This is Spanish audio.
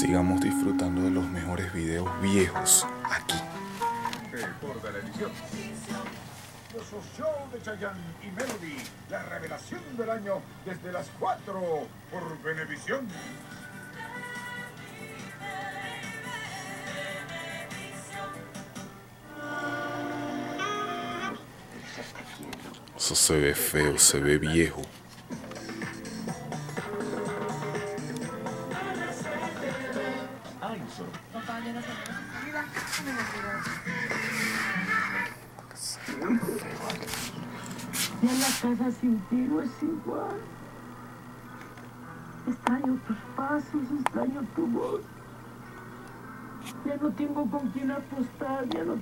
Sigamos disfrutando de los mejores videos viejos aquí. De la edición. Show de Chayanne y Melody, la revelación del año desde las 4 por Venevisión. Eso se ve feo, se ve viejo. Solo. Ya la casa sin tiro es igual. Extraño tus pasos, extraño tu voz. Ya no tengo con quién apostar, ya no tengo...